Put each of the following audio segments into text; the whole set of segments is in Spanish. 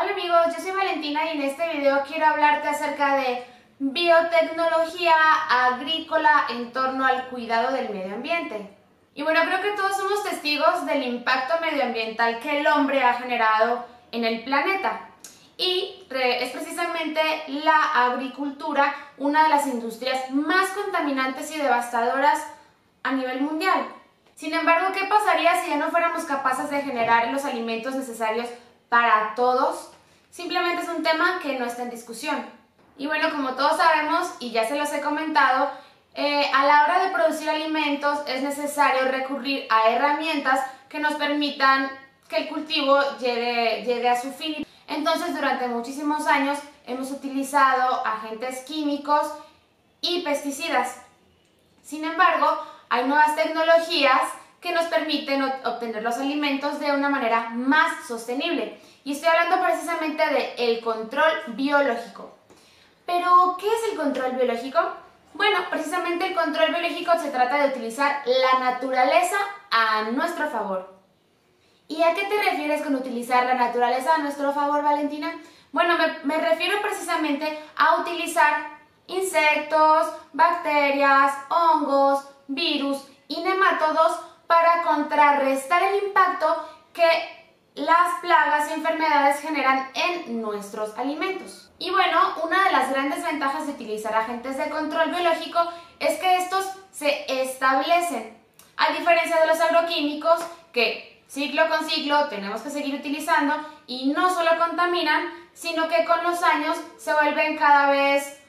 Hola amigos, yo soy Valentina y en este video quiero hablarte acerca de biotecnología agrícola en torno al cuidado del medio ambiente. Y bueno, creo que todos somos testigos del impacto medioambiental que el hombre ha generado en el planeta. Y es precisamente la agricultura una de las industrias más contaminantes y devastadoras a nivel mundial. Sin embargo, ¿qué pasaría si ya no fuéramos capaces de generar los alimentos necesarios para todos? Simplemente es un tema que no está en discusión. Y bueno, como todos sabemos, y ya se los he comentado, eh, a la hora de producir alimentos es necesario recurrir a herramientas que nos permitan que el cultivo llegue, llegue a su fin. Entonces, durante muchísimos años hemos utilizado agentes químicos y pesticidas. Sin embargo, hay nuevas tecnologías que nos permiten obtener los alimentos de una manera más sostenible. Y estoy hablando precisamente del el control biológico. Pero, ¿qué es el control biológico? Bueno, precisamente el control biológico se trata de utilizar la naturaleza a nuestro favor. ¿Y a qué te refieres con utilizar la naturaleza a nuestro favor, Valentina? Bueno, me, me refiero precisamente a utilizar insectos, bacterias, hongos, virus y nematodos para contrarrestar el impacto que las plagas y enfermedades generan en nuestros alimentos. Y bueno, una de las grandes ventajas de utilizar agentes de control biológico es que estos se establecen, a diferencia de los agroquímicos que ciclo con ciclo tenemos que seguir utilizando y no solo contaminan, sino que con los años se vuelven cada vez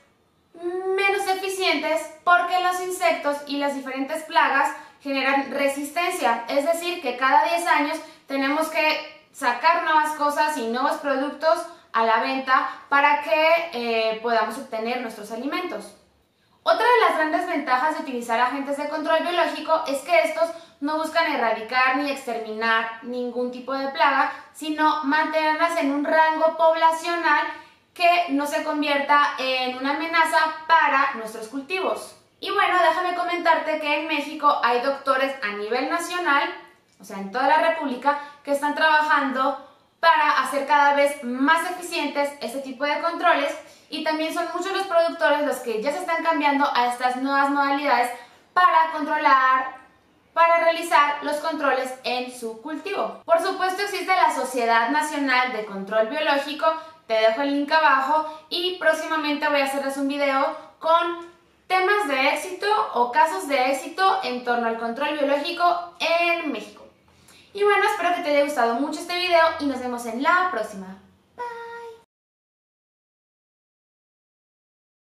menos eficientes porque los insectos y las diferentes plagas generan resistencia, es decir, que cada 10 años tenemos que sacar nuevas cosas y nuevos productos a la venta para que eh, podamos obtener nuestros alimentos. Otra de las grandes ventajas de utilizar agentes de control biológico es que estos no buscan erradicar ni exterminar ningún tipo de plaga, sino mantenerlas en un rango poblacional que no se convierta en una amenaza para nuestros cultivos. Y bueno, déjame comentarte que en México hay doctores a nivel nacional, o sea, en toda la República, que están trabajando para hacer cada vez más eficientes este tipo de controles y también son muchos los productores los que ya se están cambiando a estas nuevas modalidades para controlar, para realizar los controles en su cultivo. Por supuesto existe la Sociedad Nacional de Control Biológico, te dejo el link abajo y próximamente voy a hacerles un video con temas de éxito o casos de éxito en torno al control biológico en México. Y bueno, espero que te haya gustado mucho este video y nos vemos en la próxima.